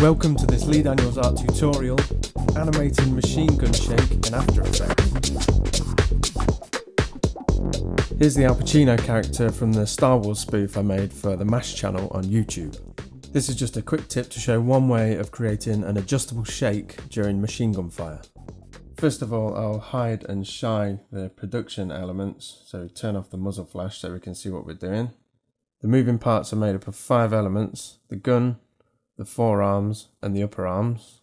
Welcome to this Lee Daniels art tutorial, animating machine gun shake in After Effects. Here's the Al Pacino character from the Star Wars spoof I made for the MASH channel on YouTube. This is just a quick tip to show one way of creating an adjustable shake during machine gun fire. First of all, I'll hide and shy the production elements, so turn off the muzzle flash so we can see what we're doing. The moving parts are made up of five elements, the gun, the forearms and the upper arms.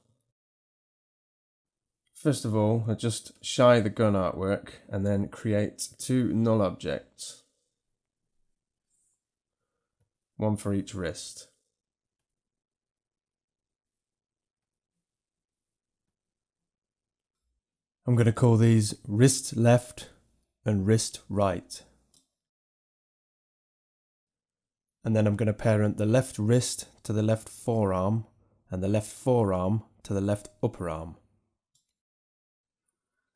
First of all, I just shy the gun artwork and then create two null objects. One for each wrist. I'm going to call these wrist left and wrist right. and then I'm going to parent the left wrist to the left forearm and the left forearm to the left upper arm.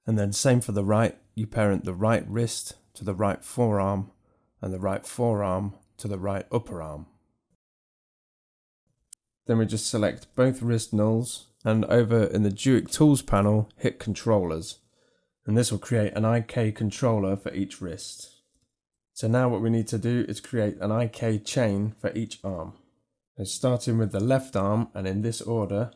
And then same for the right, you parent the right wrist to the right forearm and the right forearm to the right upper arm. Then we just select both wrist nulls and over in the Duik Tools panel hit controllers and this will create an IK controller for each wrist. So now what we need to do is create an IK chain for each arm. So starting with the left arm and in this order,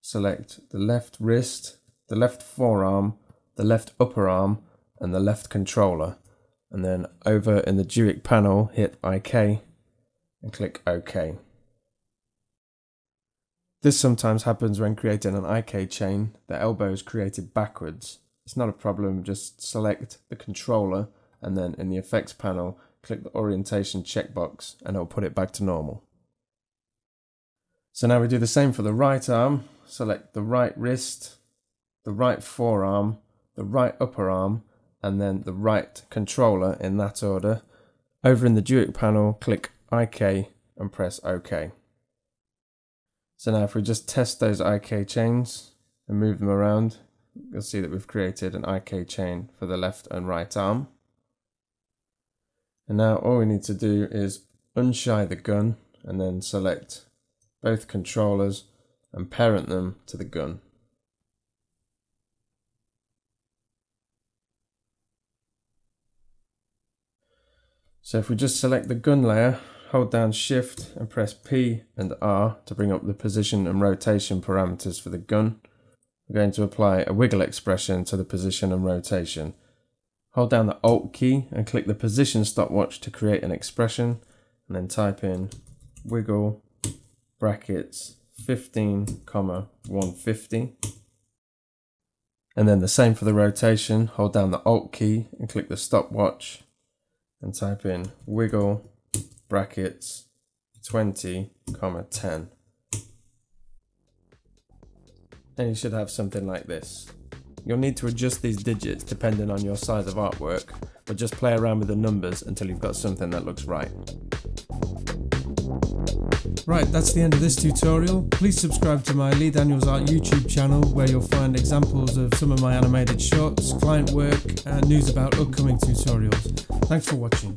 select the left wrist, the left forearm, the left upper arm and the left controller. And then over in the Duik panel, hit IK and click OK. This sometimes happens when creating an IK chain, the elbow is created backwards. It's not a problem, just select the controller and then in the effects panel, click the orientation checkbox and it'll put it back to normal. So now we do the same for the right arm. Select the right wrist, the right forearm, the right upper arm, and then the right controller in that order. Over in the Duik panel, click IK and press OK. So now if we just test those IK chains and move them around, you'll see that we've created an IK chain for the left and right arm. And now all we need to do is unshy the gun and then select both controllers and parent them to the gun. So if we just select the gun layer, hold down shift and press P and R to bring up the position and rotation parameters for the gun. We're going to apply a wiggle expression to the position and rotation. Hold down the Alt key and click the position stopwatch to create an expression and then type in wiggle brackets 15 comma 150 and then the same for the rotation. Hold down the alt key and click the stopwatch and type in wiggle brackets 20 comma 10 and you should have something like this. You'll need to adjust these digits depending on your size of artwork, but just play around with the numbers until you've got something that looks right. Right, that's the end of this tutorial. Please subscribe to my Lee Daniels Art YouTube channel where you'll find examples of some of my animated shots, client work and news about upcoming tutorials. Thanks for watching.